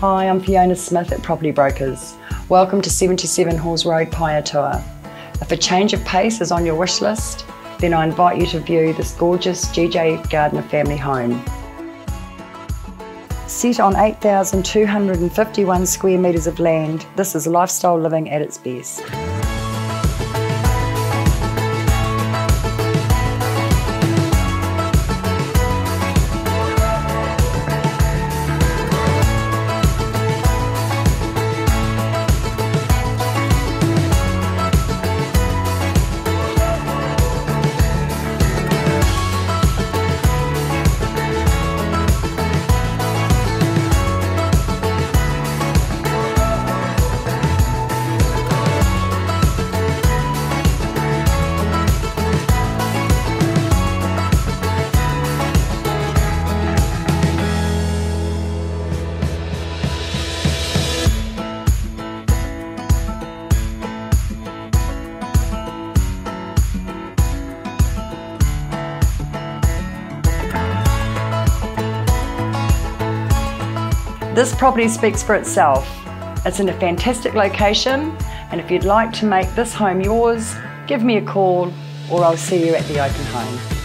Hi, I'm Fiona Smith at Property Brokers. Welcome to 77 Halls Road Tour. If a change of pace is on your wish list, then I invite you to view this gorgeous GJ Gardner family home. Set on 8,251 square metres of land, this is lifestyle living at its best. This property speaks for itself. It's in a fantastic location, and if you'd like to make this home yours, give me a call or I'll see you at the open home.